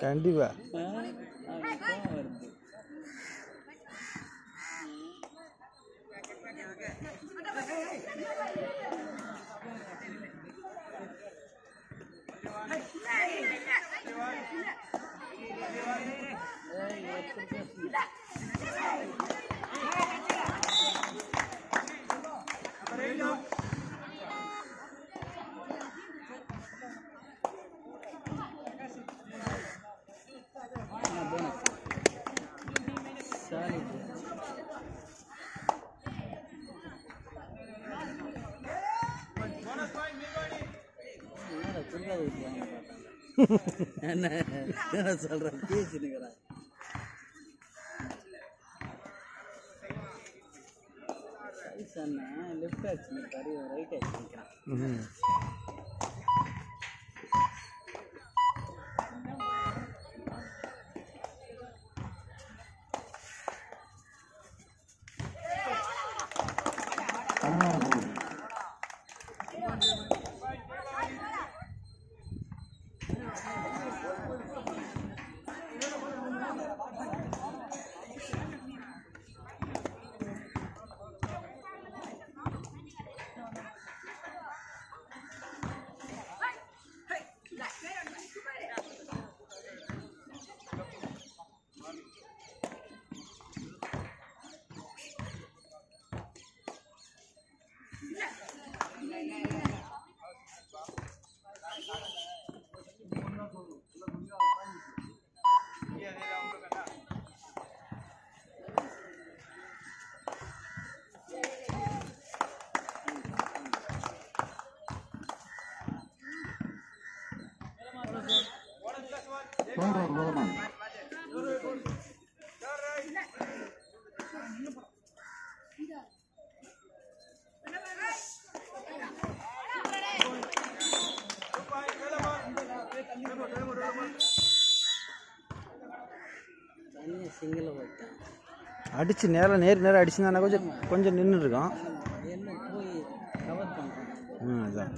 干地吧。என்ன? என்ன சொல்கிறேன் பேசினுக்கிறேன் சொன்னா லெஃப்ட் ஆச்சு பாரு ரைட் ஆச்சு நிற்கிறான் சிங்கிளை போட்டேன் அடிச்சு நேரம் நேர் நேரம் அடிச்சுனா கொஞ்சம் கொஞ்சம் நின்று இருக்கோம் என்ன போய் கவர் பண்ணுறேன் ம் அதான்.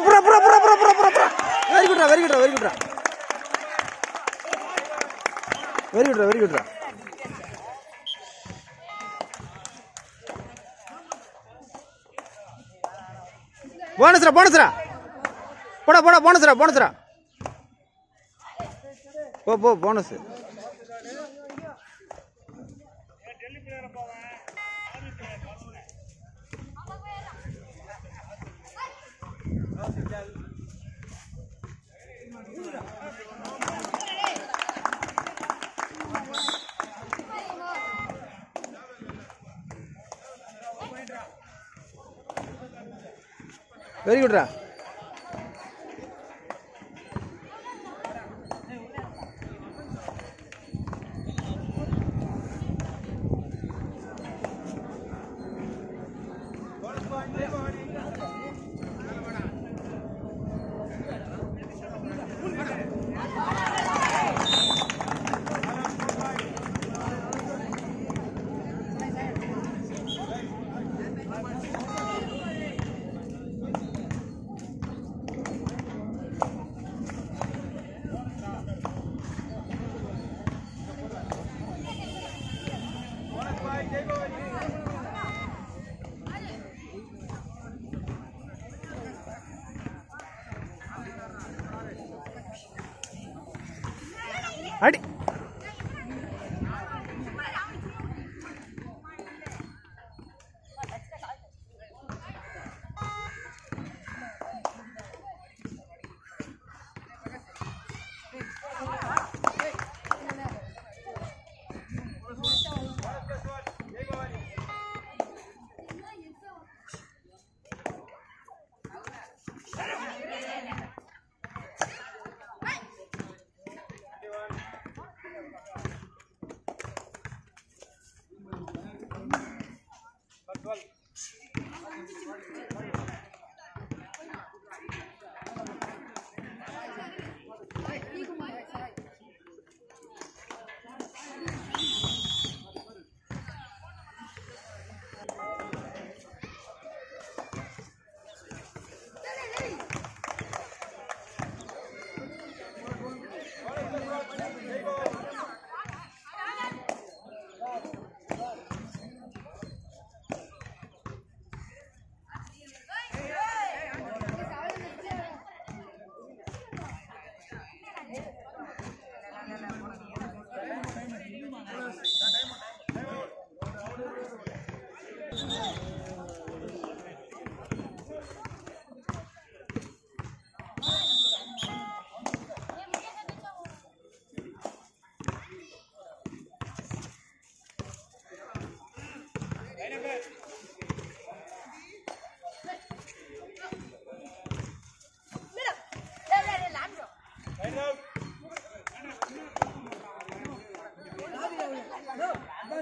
புறா புறா புறா புறா புறா வெரி குட்ரா வெரி குட்ரா வெரி குட்ரா. வெரி குட்ரா வெரி குட்ரா. போனஸ்ரா போனஸ்ரா. போடா போடா போனஸ்ரா போனஸ்ரா. போ போ போனஸ். வெரி குட்ரா.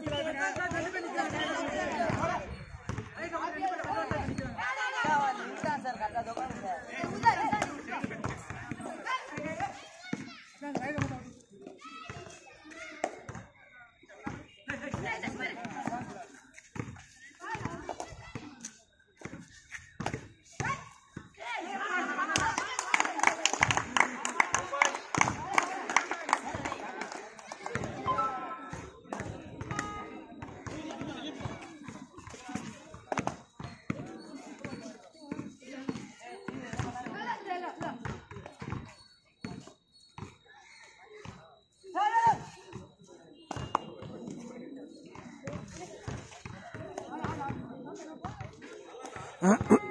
¡Vamos! Uh-huh.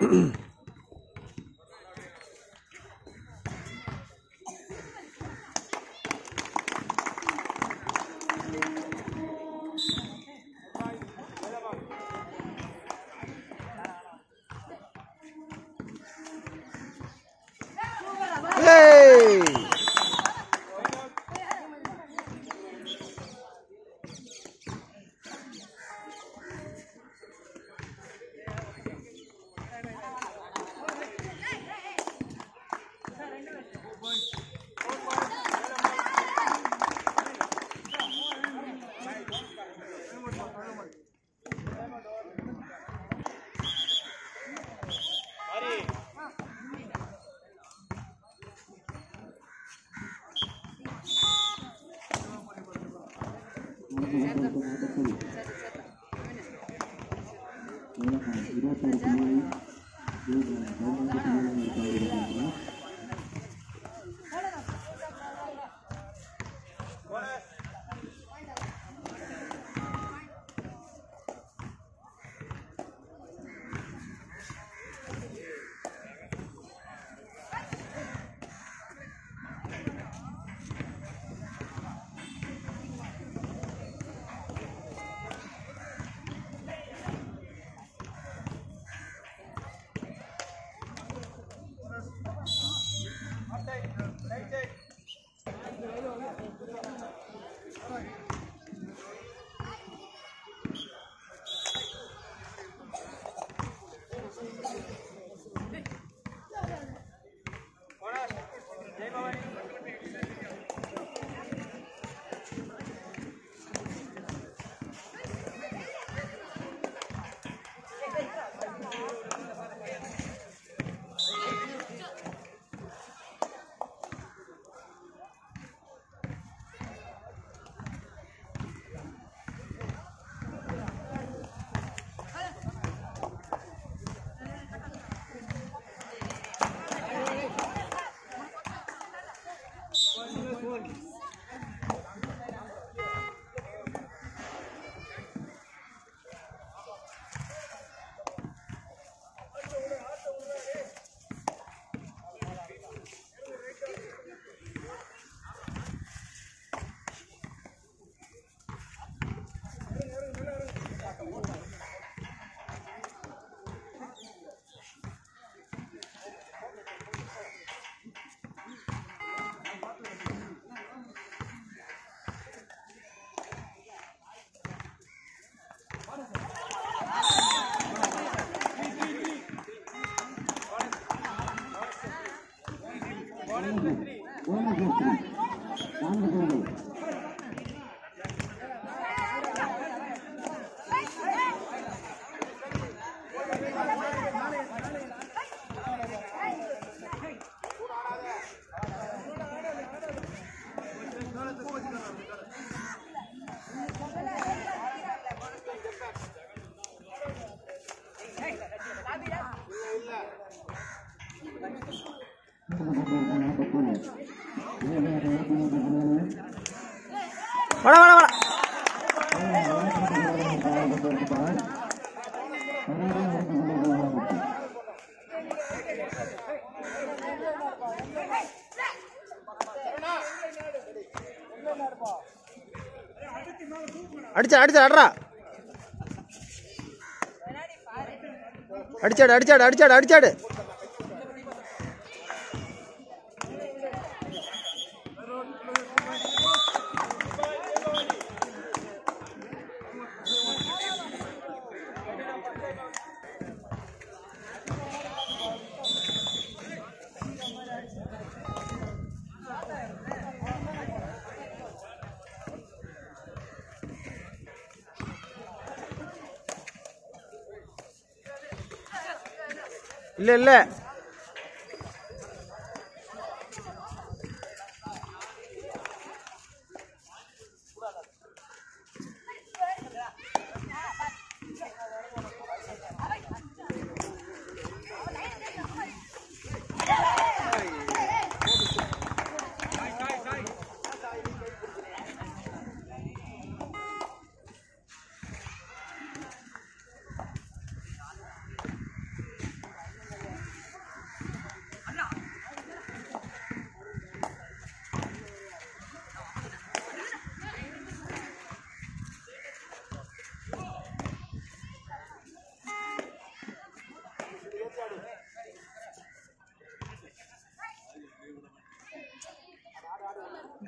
三十公里三十公里 அடிச்சா அடிச்சா அட்ரா அடிச்சாடு அடிச்சாடு அடிச்சாடு அடிச்சாடு. لا لا.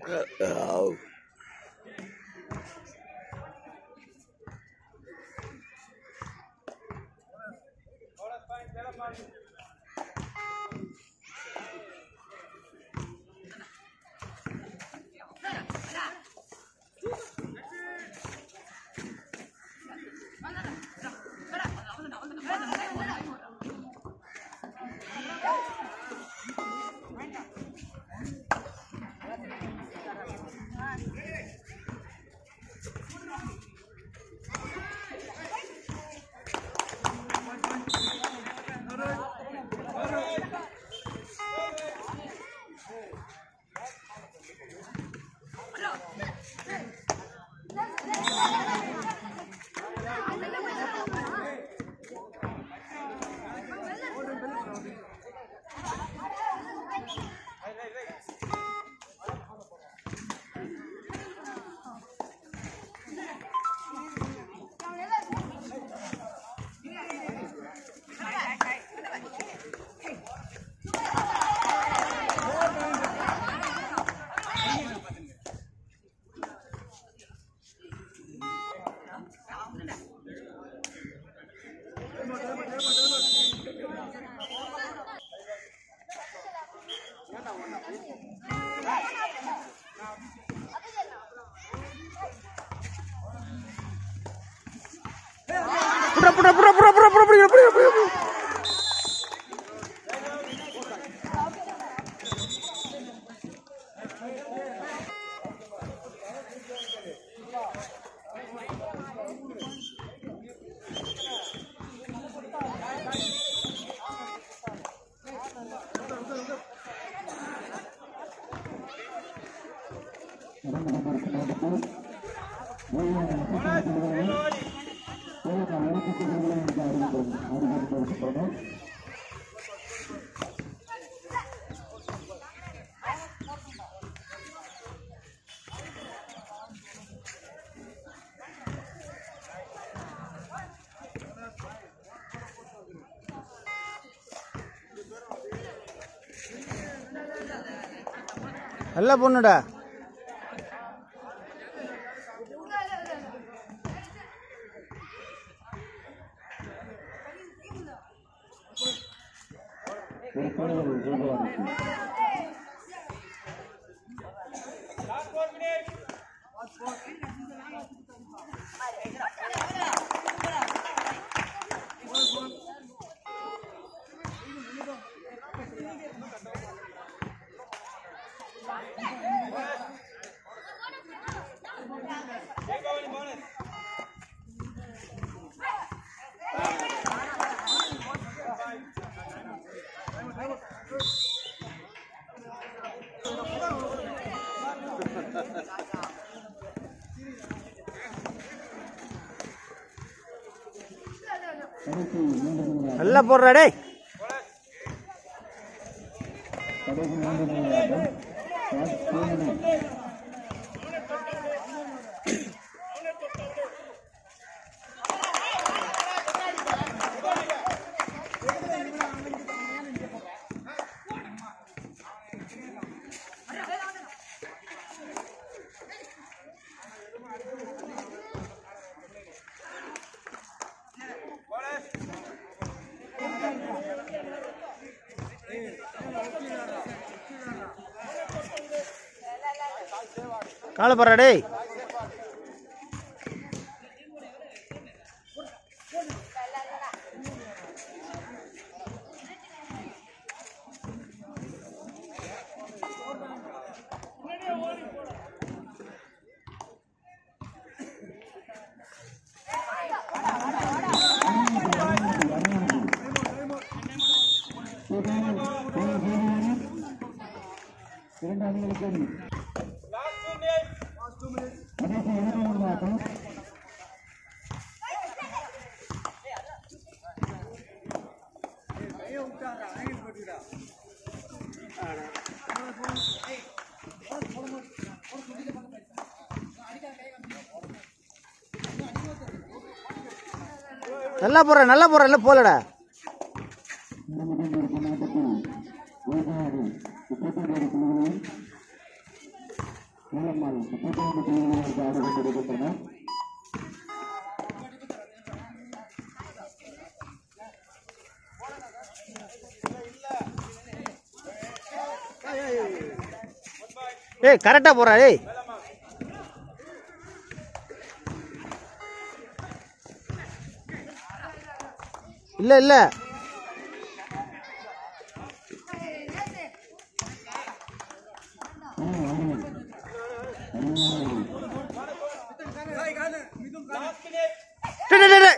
Uh, oh. நல்ல பொண்ணுடா. நல்லா போடுறா டேய் டேய். நல்லா போடுற நல்லா போடுற இல்லை போலடா. ஏய் கரெக்டாக போகிறா ஏய். இல்லை இல்லை. டேய், டேய், டேய்,